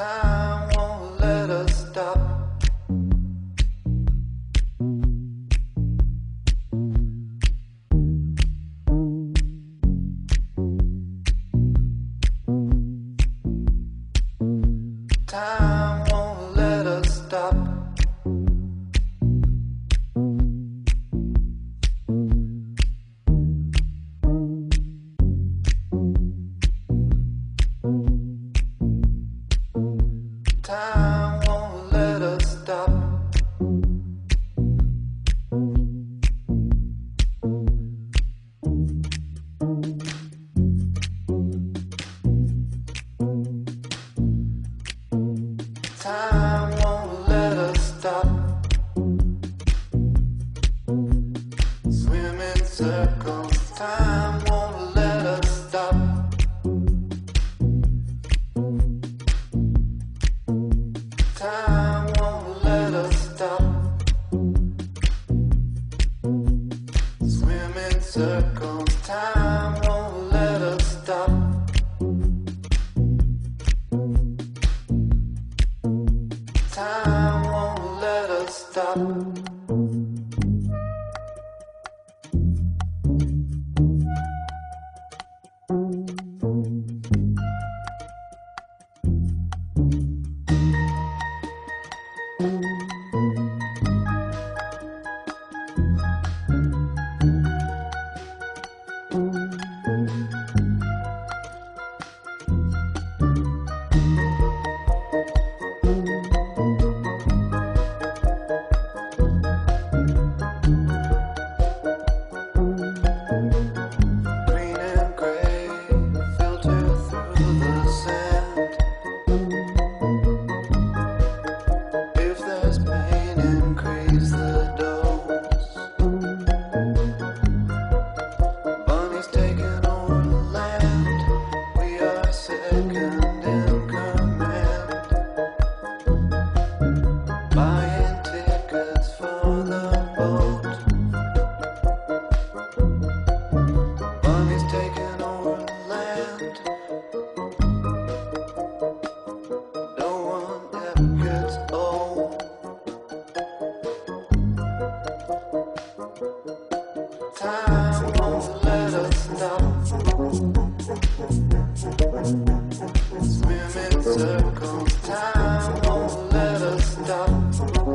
time won't let us stop. Time time won't let us stop. Time won't let us stop. Swim in circles, time. Time won't let us stop. is the